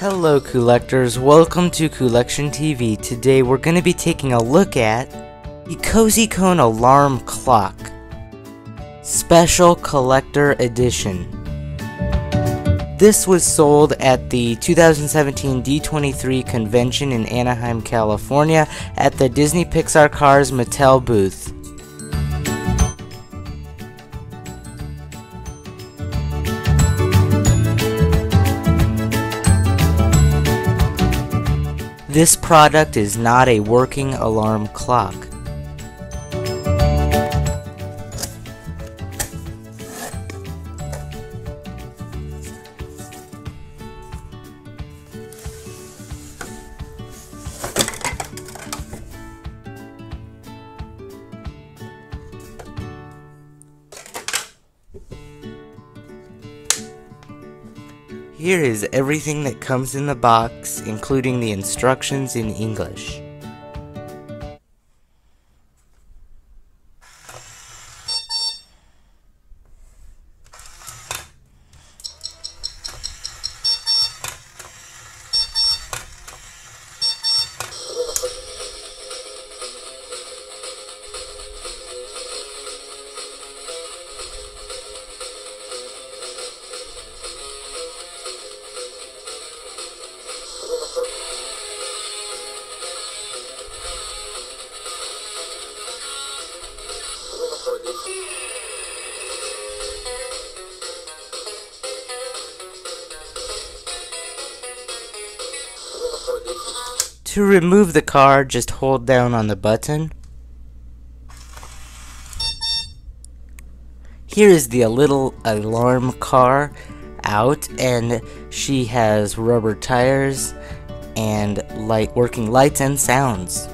Hello collectors, welcome to COOLection TV. Today we're going to be taking a look at the Cozy Cone Alarm Clock Special Collector Edition. This was sold at the 2017 D23 convention in Anaheim, California at the Disney Pixar Cars Mattel booth. This product is not a working alarm clock. Here is everything that comes in the box, including the instructions in English. To remove the car, just hold down on the button. Here is the little alarm car out and she has rubber tires and light working lights and sounds.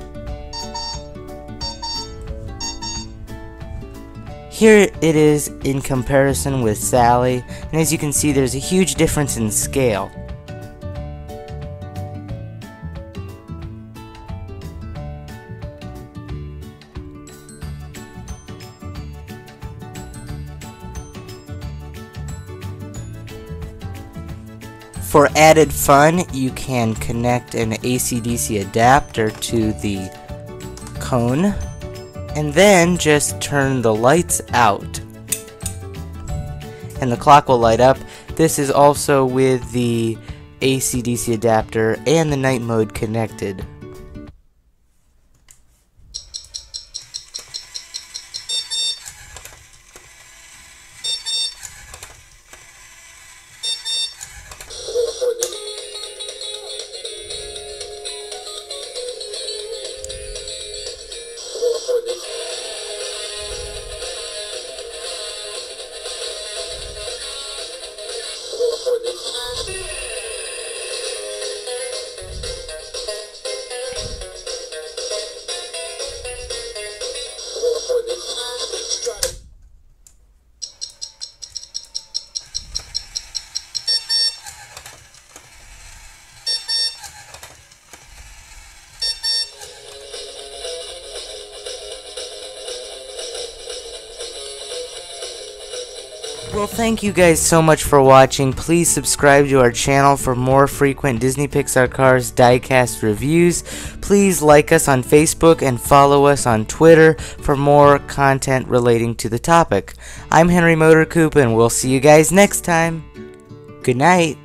Here it is in comparison with Sally, and as you can see there's a huge difference in scale. For added fun, you can connect an AC-DC adapter to the cone and then just turn the lights out and the clock will light up. This is also with the AC-DC adapter and the night mode connected. Well, thank you guys so much for watching. Please subscribe to our channel for more frequent Disney Pixar Cars diecast reviews. Please like us on Facebook and follow us on Twitter for more content relating to the topic. I'm Henry Motorcoop and we'll see you guys next time. Good night.